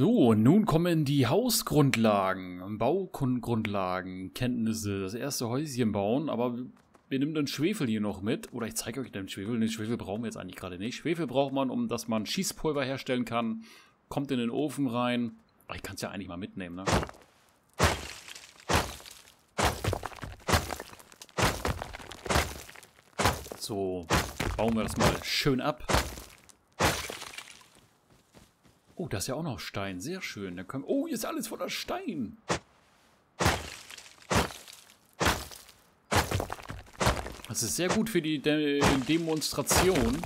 So, nun kommen die Hausgrundlagen, Baugrundlagen, Kenntnisse, das erste Häuschen bauen, aber wir nehmen den Schwefel hier noch mit. Oder ich zeige euch den Schwefel. Den Schwefel brauchen wir jetzt eigentlich gerade nicht. Schwefel braucht man, um dass man Schießpulver herstellen kann. Kommt in den Ofen rein. Ach, ich kann es ja eigentlich mal mitnehmen, ne? So, bauen wir das mal schön ab. Oh, da ist ja auch noch Stein. Sehr schön. Da können, oh, hier ist alles voller Stein. Das ist sehr gut für die De Demonstration.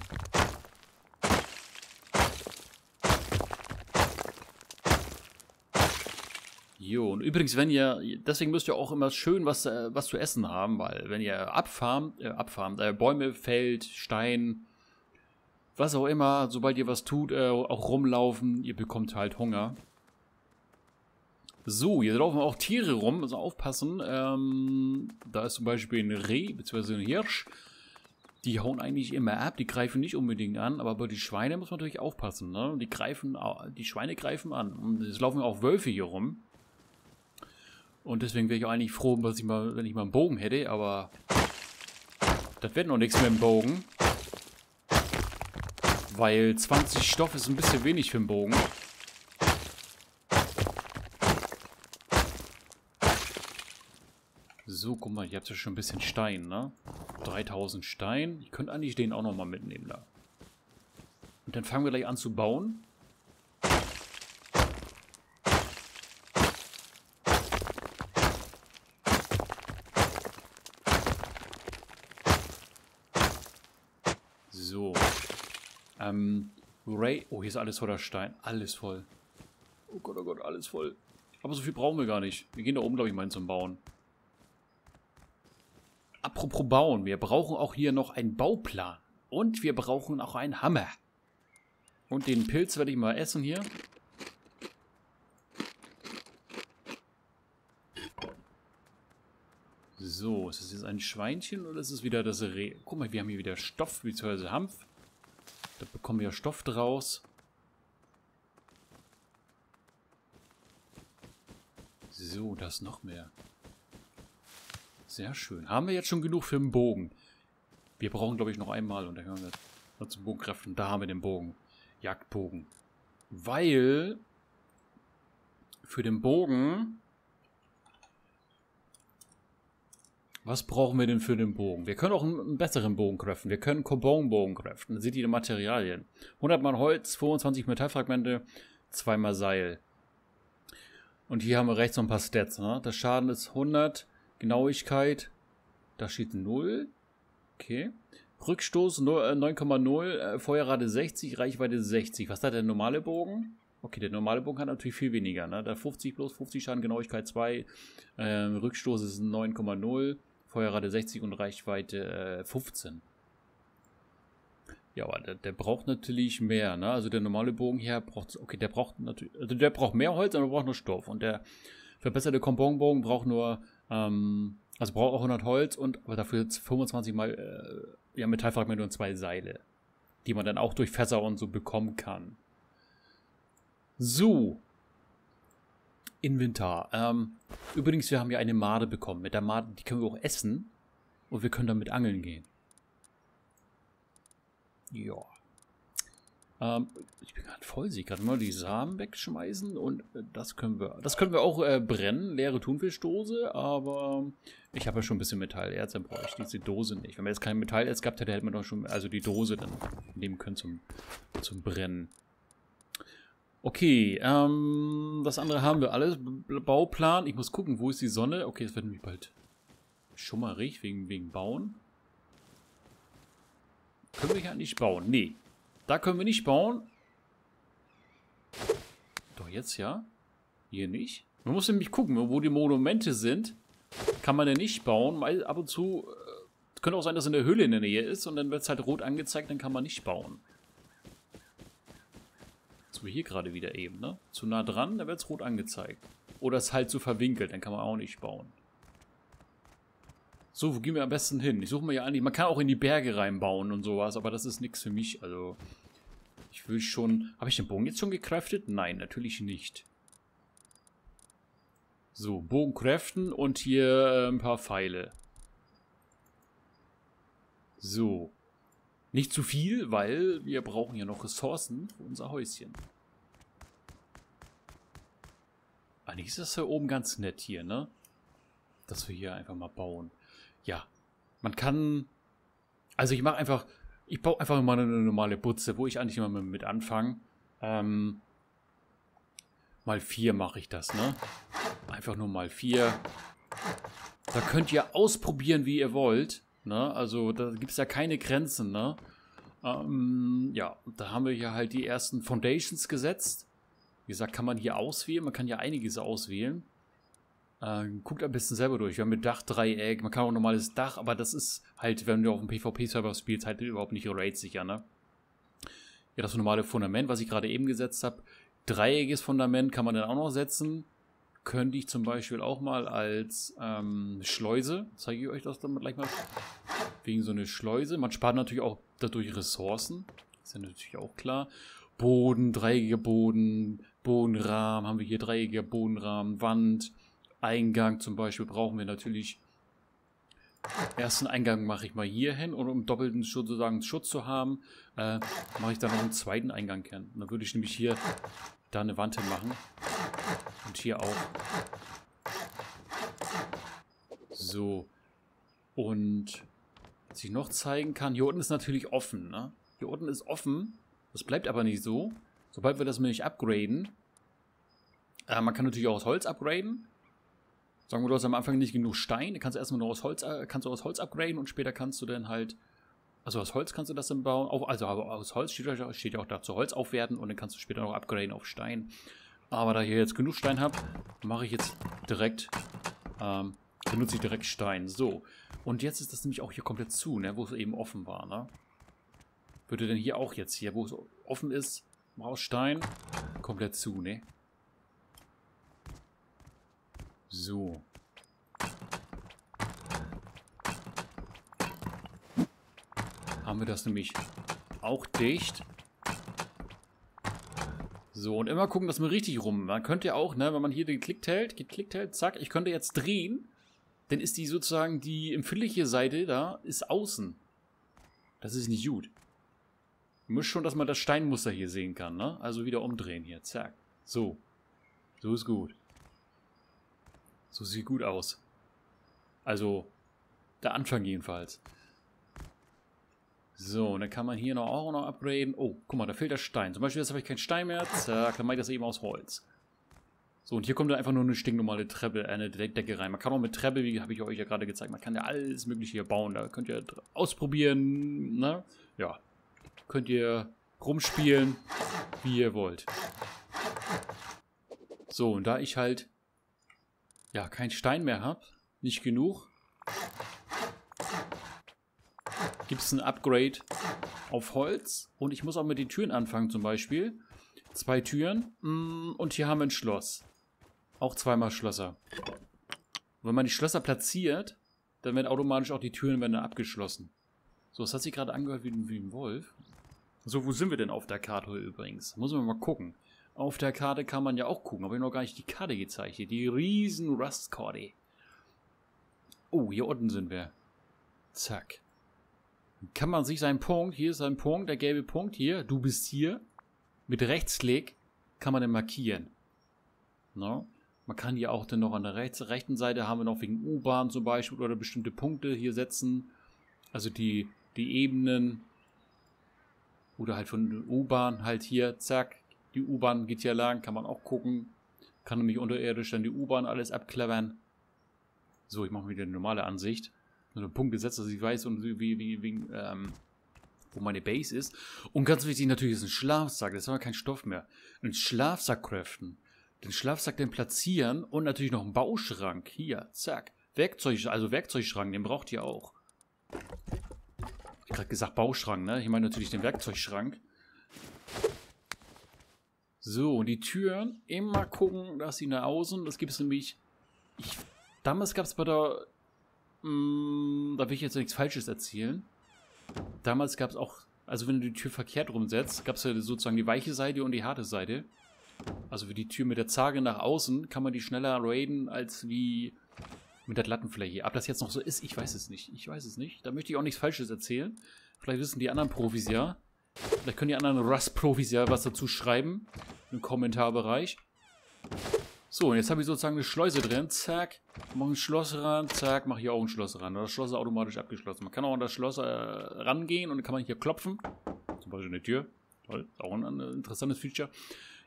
Jo, und übrigens, wenn ihr, deswegen müsst ihr auch immer schön was, äh, was zu essen haben, weil wenn ihr abfarmt, äh, abfarmt, äh, Bäume fällt, Stein, was auch immer, sobald ihr was tut, äh, auch rumlaufen, ihr bekommt halt Hunger. So, hier laufen auch Tiere rum, also aufpassen. Ähm, da ist zum Beispiel ein Reh, bzw. ein Hirsch. Die hauen eigentlich immer ab, die greifen nicht unbedingt an, aber bei den Schweinen muss man natürlich aufpassen. Ne? Die greifen, die Schweine greifen an. Und es laufen auch Wölfe hier rum. Und deswegen wäre ich auch eigentlich froh, dass ich mal, wenn ich mal einen Bogen hätte, aber das wird noch nichts mit dem Bogen. Weil 20 Stoff ist ein bisschen wenig für einen Bogen. So, guck mal, hier habt ihr schon ein bisschen Stein, ne? 3000 Stein. Ich könnte eigentlich den auch nochmal mitnehmen da. Und dann fangen wir gleich an zu bauen. So. Ray. Oh, hier ist alles voller Stein. Alles voll. Oh Gott, oh Gott, alles voll. Aber so viel brauchen wir gar nicht. Wir gehen da oben, glaube ich, mal hin zum Bauen. Apropos Bauen. Wir brauchen auch hier noch einen Bauplan. Und wir brauchen auch einen Hammer. Und den Pilz werde ich mal essen hier. So, ist das jetzt ein Schweinchen oder ist es wieder das Reh? Guck mal, wir haben hier wieder Stoff bzw. Hanf. Da bekommen wir Stoff draus. So, das noch mehr. Sehr schön. Haben wir jetzt schon genug für den Bogen? Wir brauchen, glaube ich, noch einmal und dann können wir zum Bogenkräften. Da haben wir den Bogen. Jagdbogen. Weil für den Bogen Was brauchen wir denn für den Bogen? Wir können auch einen, einen besseren Bogen craften. Wir können Carbon-Bogen craften. Dann sind die Materialien. 100 mal Holz, 25 Metallfragmente, 2 mal Seil. Und hier haben wir rechts noch ein paar Stats. Ne? Der Schaden ist 100, Genauigkeit, da steht 0. Okay. Rückstoß 9,0, äh, äh, Feuerrate 60, Reichweite 60. Was hat der normale Bogen? Okay, der normale Bogen hat natürlich viel weniger. Ne? Da 50 plus 50 Schaden, Genauigkeit 2, äh, Rückstoß ist 9,0. Feuerrate 60 und Reichweite äh, 15. Ja, aber der, der, braucht natürlich mehr, ne? Also der normale Bogen hier braucht, okay, der braucht natürlich, also der braucht mehr Holz, aber braucht nur Stoff. Und der verbesserte Komponbogen braucht nur, ähm, also braucht auch 100 Holz und aber dafür 25 mal, äh, ja, Metallfragmente und zwei Seile. Die man dann auch durch Fässer und so bekommen kann. So, Inventar. Ähm, übrigens, wir haben ja eine Made bekommen. Mit der Made, die können wir auch essen. Und wir können damit angeln gehen. Ja. Ähm, ich bin gerade voll, ich gerade mal die Samen wegschmeißen und äh, das können wir, das können wir auch äh, brennen, leere Thunfischdose, aber ich habe ja schon ein bisschen Metallerz, dann brauche ich diese Dose nicht. Wenn man jetzt kein Metallerz gehabt hätte, hätte man doch schon, also die Dose dann nehmen können zum, zum Brennen. Okay, ähm, das andere haben wir alles. Bauplan. Ich muss gucken, wo ist die Sonne? Okay, es wird nämlich bald schummerig wegen, wegen Bauen. Können wir hier nicht bauen? Nee. Da können wir nicht bauen. Doch jetzt ja. Hier nicht. Man muss nämlich gucken, wo die Monumente sind. Kann man ja nicht bauen. Weil ab und zu äh, könnte auch sein, dass in der Höhle in der Nähe ist und dann wird es halt rot angezeigt, dann kann man nicht bauen so hier gerade wieder eben, ne? Zu nah dran, da wird es rot angezeigt. Oder es halt zu verwinkelt, dann kann man auch nicht bauen. So, wo gehen wir am besten hin? Ich suche mir ja eigentlich, man kann auch in die Berge reinbauen und sowas, aber das ist nichts für mich, also... Ich will schon... Habe ich den Bogen jetzt schon gecraftet? Nein, natürlich nicht. So, Bogen craften und hier äh, ein paar Pfeile. So. Nicht zu viel, weil wir brauchen ja noch Ressourcen für unser Häuschen. Eigentlich ist das hier oben ganz nett hier, ne? Dass wir hier einfach mal bauen. Ja, man kann... Also ich mache einfach... Ich baue einfach mal eine normale Butze, wo ich eigentlich immer mit anfange. Ähm, mal vier mache ich das, ne? Einfach nur mal vier. Da könnt ihr ausprobieren, wie ihr wollt. Ne? Also da gibt es ja keine Grenzen. Ne? Ähm, ja, da haben wir hier halt die ersten Foundations gesetzt. Wie gesagt, kann man hier auswählen. Man kann ja einiges auswählen. Äh, guckt ein bisschen selber durch. Wir haben mit Dach, Dreieck, man kann auch normales Dach, aber das ist halt, wenn du auf dem PvP-Server spielst, halt überhaupt nicht raid-sicher, ne? Ja, das normale Fundament, was ich gerade eben gesetzt habe. Dreieckiges Fundament kann man dann auch noch setzen könnte ich zum Beispiel auch mal als ähm, Schleuse, zeige ich euch das dann gleich mal, wegen so eine Schleuse. Man spart natürlich auch dadurch Ressourcen, ist ja natürlich auch klar. Boden, dreieckiger Boden, Bodenrahmen, haben wir hier dreieckiger Bodenrahmen, Wand, Eingang zum Beispiel brauchen wir natürlich. Ersten Eingang mache ich mal hier hin und um doppelten Schutz, sozusagen Schutz zu haben, äh, mache ich dann noch einen zweiten Eingang hin. dann würde ich nämlich hier da eine Wand hin machen. Und hier auch. So. Und was ich noch zeigen kann, hier unten ist natürlich offen. Ne? Hier unten ist offen. Das bleibt aber nicht so. Sobald wir das nämlich upgraden. Äh, man kann natürlich auch aus Holz upgraden. Sagen wir, du hast am Anfang nicht genug Stein. Kannst du erstmal nur aus Holz, äh, kannst du aus Holz upgraden und später kannst du dann halt also aus Holz kannst du das dann bauen. Also aus Holz steht ja auch dazu Holz aufwerten und dann kannst du später noch upgraden auf Stein. Aber da ich jetzt genug Stein habe, mache ich jetzt direkt, ähm, benutze ich direkt Stein. So, und jetzt ist das nämlich auch hier komplett zu, ne, wo es eben offen war, ne? Würde denn hier auch jetzt hier, wo es offen ist, aus Stein, komplett zu, ne? So. haben wir das nämlich auch dicht. So, und immer gucken, dass man richtig rum. Man könnte ja auch, ne, wenn man hier geklickt hält, geklickt hält, zack, ich könnte jetzt drehen, dann ist die sozusagen die empfindliche Seite da, ist außen. Das ist nicht gut. Müsst schon, dass man das Steinmuster hier sehen kann, ne? Also wieder umdrehen hier, zack. So. So ist gut. So sieht gut aus. Also, der Anfang jedenfalls. So, und dann kann man hier noch auch noch upgraden. Oh, guck mal, da fehlt der Stein. Zum Beispiel, jetzt habe ich keinen Stein mehr. Zack, dann mache ich das eben aus Holz. So, und hier kommt dann einfach nur eine stinknormale Treppe, äh, eine Decke rein. Man kann auch mit Treppe, wie habe ich euch ja gerade gezeigt, man kann ja alles mögliche hier bauen. Da könnt ihr ausprobieren, ne? Ja. Könnt ihr rumspielen, wie ihr wollt. So, und da ich halt, ja, keinen Stein mehr habe, nicht genug, gibt es ein Upgrade auf Holz. Und ich muss auch mit den Türen anfangen zum Beispiel. Zwei Türen. Mm, und hier haben wir ein Schloss. Auch zweimal Schlösser. Wenn man die Schlösser platziert, dann werden automatisch auch die Türen werden abgeschlossen. So, das hat sich gerade angehört wie, wie ein Wolf. So, wo sind wir denn auf der Karte übrigens? Muss man mal gucken. Auf der Karte kann man ja auch gucken, aber ich habe noch gar nicht die Karte gezeichnet. Die riesen Rust-Karte. Oh, hier unten sind wir. Zack kann man sich seinen Punkt, hier ist ein Punkt, der gelbe Punkt hier, du bist hier, mit Rechtsklick kann man den markieren. No? Man kann hier auch dann noch an der rechts, rechten Seite haben wir noch wegen U-Bahn zum Beispiel oder bestimmte Punkte hier setzen. Also die, die Ebenen oder halt von U-Bahn halt hier, zack, die U-Bahn geht hier lang, kann man auch gucken. Kann nämlich unterirdisch dann die U-Bahn alles abklappern. So, ich mache wieder eine normale Ansicht so einen Punkt gesetzt, dass ich weiß, und wie, wie, wie, ähm, wo meine Base ist. Und ganz wichtig natürlich ist ein Schlafsack. Das ist aber kein Stoff mehr. Ein Schlafsack craften. Den Schlafsack dann platzieren und natürlich noch einen Bauschrank. Hier, zack. Werkzeug, also Werkzeugschrank, den braucht ihr auch. Ich hab gerade gesagt Bauschrank, ne? Ich meine natürlich den Werkzeugschrank. So, und die Türen immer gucken, dass sie nach außen. Das gibt es nämlich. Ich, damals gab es bei der Mm, da will ich jetzt nichts Falsches erzählen. Damals gab es auch Also wenn du die Tür verkehrt rumsetzt, gab es ja sozusagen die weiche Seite und die harte Seite. Also wie die Tür mit der Zage nach außen kann man die schneller raiden als wie mit der Lattenfläche. Ob das jetzt noch so ist, ich weiß es nicht. Ich weiß es nicht. Da möchte ich auch nichts Falsches erzählen. Vielleicht wissen die anderen Profis ja. Vielleicht können die anderen Rust-Profis ja was dazu schreiben. Im Kommentarbereich. So, und jetzt habe ich sozusagen eine Schleuse drin. Zack, mache ein Schloss ran. Zack, mache hier auch ein Schloss ran. Das Schloss ist automatisch abgeschlossen. Man kann auch an das Schloss äh, rangehen und dann kann man hier klopfen. Zum Beispiel eine Tür. Toll, ist auch ein, ein interessantes Feature.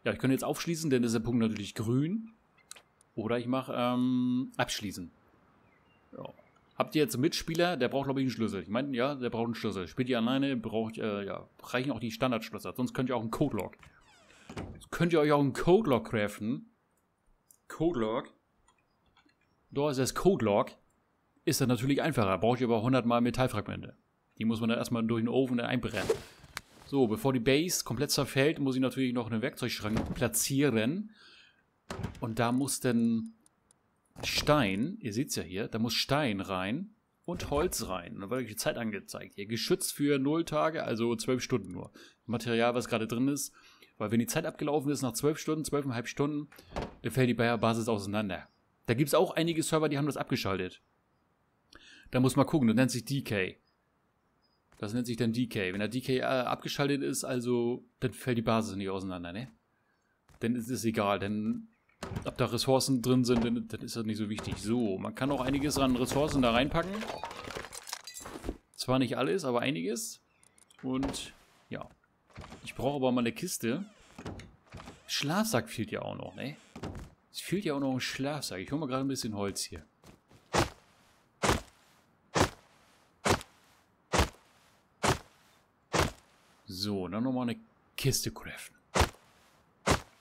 Ja, ich könnte jetzt aufschließen, denn ist der Punkt natürlich grün. Oder ich mache ähm, abschließen. Ja. Habt ihr jetzt einen Mitspieler, der braucht glaube ich einen Schlüssel. Ich meine, ja, der braucht einen Schlüssel. Spielt ihr alleine, braucht, äh, ja, reichen auch die Standardschlösser. Sonst könnt ihr auch einen Codelog. Jetzt könnt ihr euch auch einen Codelog craften. Codelog. Da ist das Codelog. Ist dann natürlich einfacher. Braucht ihr aber 100 mal Metallfragmente. Die muss man dann erstmal durch den Ofen einbrennen. So, bevor die Base komplett zerfällt, muss ich natürlich noch einen Werkzeugschrank platzieren. Und da muss dann Stein, ihr seht es ja hier, da muss Stein rein und Holz rein. Da wird euch die Zeit angezeigt. Hier geschützt für 0 Tage, also 12 Stunden nur. Material, was gerade drin ist. Weil wenn die Zeit abgelaufen ist nach 12 Stunden, 12,5 Stunden, dann fällt die Basis auseinander. Da gibt es auch einige Server, die haben das abgeschaltet. Da muss man gucken, das nennt sich DK. Das nennt sich dann DK. Wenn der DK äh, abgeschaltet ist, also, dann fällt die Basis nicht auseinander, ne? Dann ist es egal, denn ob da Ressourcen drin sind, dann, dann ist das nicht so wichtig. So, man kann auch einiges an Ressourcen da reinpacken. Zwar nicht alles, aber einiges. Und, ja. Ich brauche aber mal eine Kiste. Schlafsack fehlt ja auch noch, ne? Es fehlt ja auch noch ein Schlafsack. Ich hole mal gerade ein bisschen Holz hier. So, dann nochmal eine Kiste craften.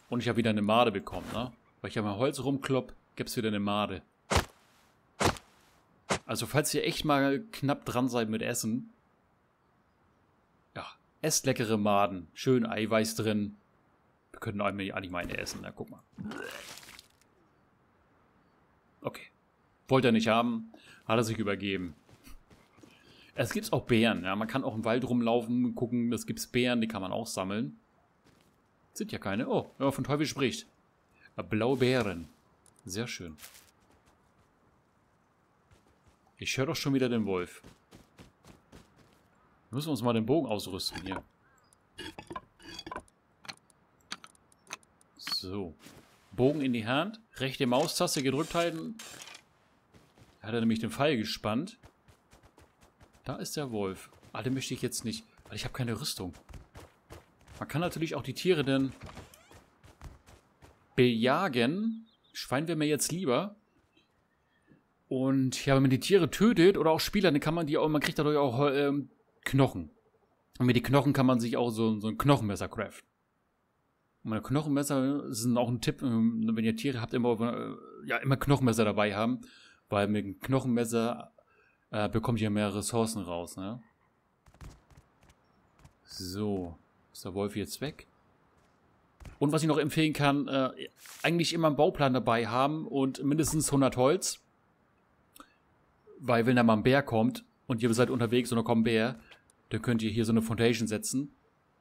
Und ich habe wieder eine Made bekommen, ne? Weil ich ja mal Holz rumklopp, gibt es wieder eine Made. Also falls ihr echt mal knapp dran seid mit Essen, esst leckere Maden. Schön Eiweiß drin. Wir können eigentlich meine essen, na guck mal. Okay. Wollte er nicht haben, hat er sich übergeben. Es gibt auch Bären, ja. Man kann auch im Wald rumlaufen, gucken, es gibt Bären, die kann man auch sammeln. Sind ja keine. Oh, wenn man von Teufel spricht. Blaue Bären. Sehr schön. Ich höre doch schon wieder den Wolf. Müssen wir uns mal den Bogen ausrüsten hier. So. Bogen in die Hand. Rechte Maustaste gedrückt halten. Da hat er nämlich den Pfeil gespannt. Da ist der Wolf. Ah, den möchte ich jetzt nicht, weil ich habe keine Rüstung. Man kann natürlich auch die Tiere dann bejagen. Schwein wäre mir jetzt lieber. Und ja, wenn man die Tiere tötet oder auch Spieler, dann kann man die auch, man kriegt dadurch auch ähm, Knochen. Und mit den Knochen kann man sich auch so, so ein Knochenmesser craften. Und meine Knochenmesser sind auch ein Tipp, ähm, wenn ihr Tiere habt, immer, äh, ja, immer Knochenmesser dabei haben. Weil mit dem Knochenmesser äh, bekommt ihr mehr Ressourcen raus, ne? So. Ist der Wolf jetzt weg? Und was ich noch empfehlen kann, äh, eigentlich immer einen Bauplan dabei haben und mindestens 100 Holz. Weil wenn da mal ein Bär kommt und ihr seid unterwegs und da kommt ein Bär, dann könnt ihr hier so eine Foundation setzen.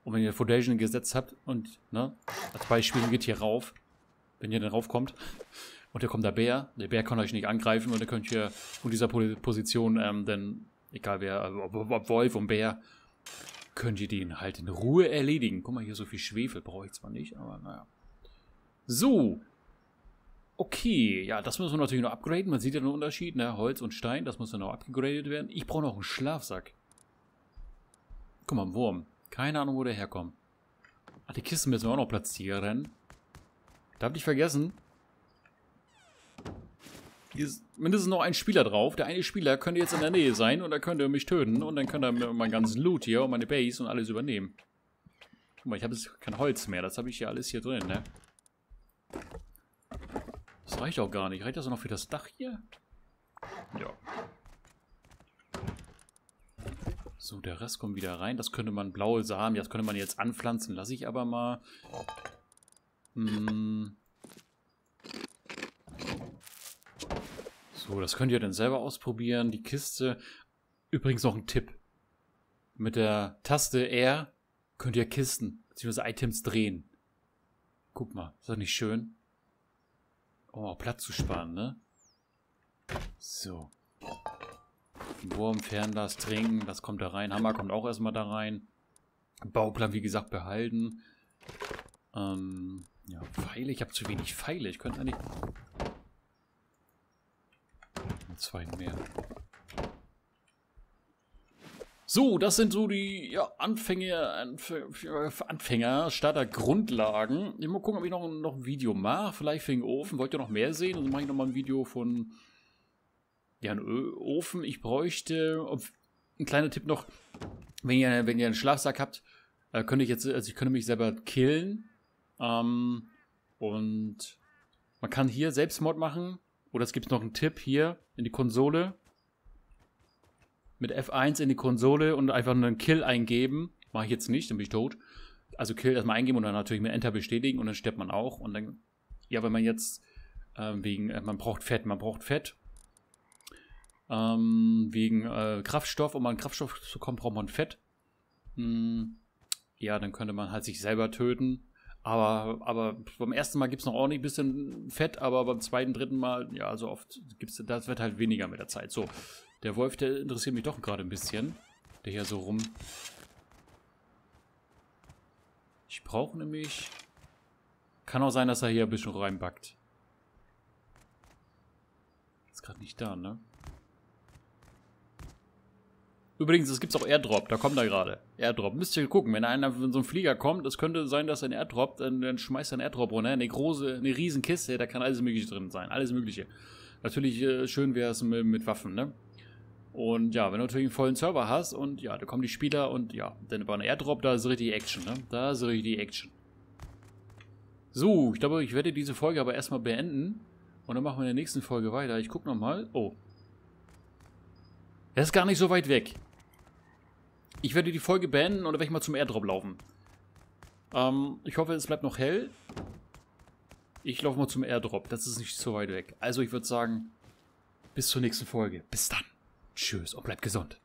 Und wenn ihr eine Foundation gesetzt habt und, ne, als Beispiel geht hier rauf, wenn ihr dann raufkommt, und da kommt der Bär. Der Bär kann euch nicht angreifen und dann könnt ihr von dieser Position ähm, dann, egal wer, also ob, ob Wolf und Bär, könnt ihr den halt in Ruhe erledigen. Guck mal, hier so viel Schwefel brauche ich zwar nicht, aber naja. So. Okay, ja, das müssen wir natürlich noch upgraden. Man sieht ja den Unterschied, ne? Holz und Stein, das muss dann noch upgradet werden. Ich brauche noch einen Schlafsack. Guck mal, ein Wurm. Keine Ahnung, wo der herkommt. Ach, die Kisten müssen wir auch noch platzieren. Darf ich vergessen. Hier ist mindestens noch ein Spieler drauf. Der eine Spieler könnte jetzt in der Nähe sein und er könnte mich töten und dann könnte er mein ganzen Loot hier und meine Base und alles übernehmen. Guck mal, ich habe jetzt kein Holz mehr. Das habe ich ja alles hier drin, ne? Das reicht auch gar nicht. Reicht das noch für das Dach hier? Ja. So, der Rest kommt wieder rein. Das könnte man blaue Samen, das könnte man jetzt anpflanzen. Lasse ich aber mal. Hm. So, das könnt ihr dann selber ausprobieren. Die Kiste. Übrigens noch ein Tipp. Mit der Taste R könnt ihr Kisten bzw. Items drehen. Guck mal, ist das nicht schön? Auch Platz zu sparen, ne? So. Wurm, Fernglas, Trinken, das kommt da rein. Hammer kommt auch erstmal da rein. Bauplan, wie gesagt, behalten. Ähm, ja, Pfeile. Ich habe zu wenig Pfeile. Ich könnte eigentlich... Zwei mehr. So, das sind so die ja, Anfänge, Anfänger, Starter, Grundlagen. Ich mal gucken, ob ich noch, noch ein Video mache. Vielleicht für den Ofen. Wollt ihr noch mehr sehen? Dann mache ich noch mal ein Video von ja, ein Ofen. Ich bräuchte, ein kleiner Tipp noch, wenn ihr, wenn ihr einen Schlafsack habt, äh, könnte ich jetzt, also ich könnte mich selber killen. Ähm, und man kann hier Selbstmord machen. Oder es gibt noch einen Tipp hier in die Konsole mit F1 in die Konsole und einfach einen Kill eingeben. Mache ich jetzt nicht, dann bin ich tot. Also Kill erstmal eingeben und dann natürlich mit Enter bestätigen und dann stirbt man auch. Und dann, ja, wenn man jetzt ähm, wegen, äh, man braucht Fett, man braucht Fett. Ähm, wegen äh, Kraftstoff, um an Kraftstoff zu kommen, braucht man Fett. Hm, ja, dann könnte man halt sich selber töten. Aber, aber beim ersten Mal gibt es noch ordentlich ein bisschen Fett, aber beim zweiten, dritten Mal, ja, also oft gibt es, das wird halt weniger mit der Zeit. So, der Wolf, der interessiert mich doch gerade ein bisschen. Der hier so rum... Ich brauche nämlich... Kann auch sein, dass er hier ein bisschen reinbackt. Ist gerade nicht da, ne? Übrigens, es gibt auch Airdrop, da kommt er gerade. Airdrop. Müsst ihr gucken, wenn einer von so einem Flieger kommt, es könnte sein, dass er ein Airdrop, dann, dann schmeißt er einen Airdrop runter. Eine große, eine riesen Kiste, da kann alles mögliche drin sein. Alles mögliche. Natürlich äh, schön wäre es mit, mit Waffen, ne? Und ja, wenn du natürlich einen vollen Server hast und ja, da kommen die Spieler und ja, dann bei einem Airdrop, da ist richtig Action, ne? Da ist richtig Action. So, ich glaube, ich werde diese Folge aber erstmal beenden. Und dann machen wir in der nächsten Folge weiter. Ich gucke nochmal. Oh. Er ist gar nicht so weit weg. Ich werde die Folge beenden dann werde ich mal zum Airdrop laufen. Ähm, ich hoffe, es bleibt noch hell. Ich laufe mal zum Airdrop. Das ist nicht so weit weg. Also ich würde sagen, bis zur nächsten Folge. Bis dann. Tschüss und bleibt gesund.